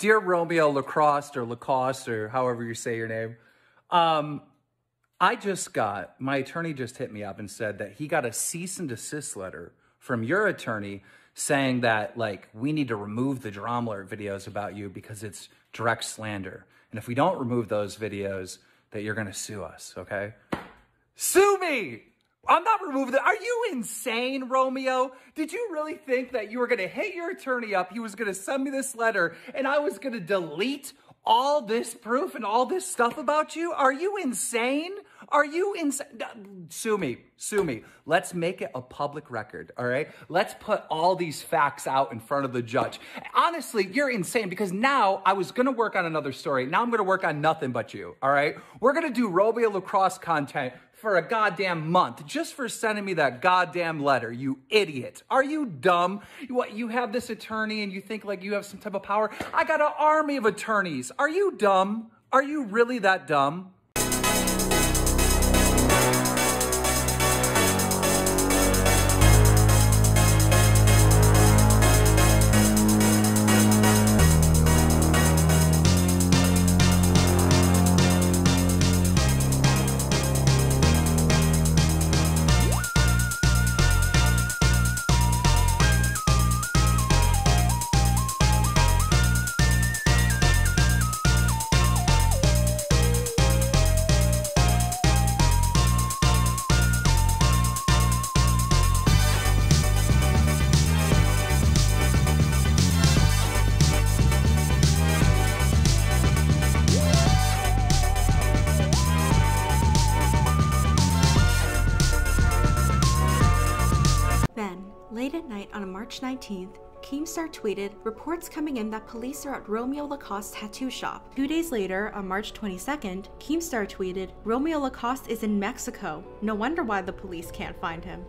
Dear Romeo Lacrosse or Lacoste or however you say your name, um, I just got, my attorney just hit me up and said that he got a cease and desist letter from your attorney saying that, like, we need to remove the drama alert videos about you because it's direct slander. And if we don't remove those videos, that you're going to sue us, okay? Sue me! I'm not removing it. Are you insane, Romeo? Did you really think that you were going to hit your attorney up? He was going to send me this letter and I was going to delete all this proof and all this stuff about you? Are you insane? Are you insane? Sue me. Sue me. Let's make it a public record, all right? Let's put all these facts out in front of the judge. Honestly, you're insane because now I was gonna work on another story. Now I'm gonna work on nothing but you, all right? We're gonna do Romeo Lacrosse content for a goddamn month just for sending me that goddamn letter, you idiot. Are you dumb? What, you have this attorney and you think like you have some type of power? I got an army of attorneys. Are you dumb? Are you really that dumb? Late at night on March 19th, Keemstar tweeted, reports coming in that police are at Romeo Lacoste tattoo shop. Two days later, on March 22nd, Keemstar tweeted, Romeo Lacoste is in Mexico. No wonder why the police can't find him.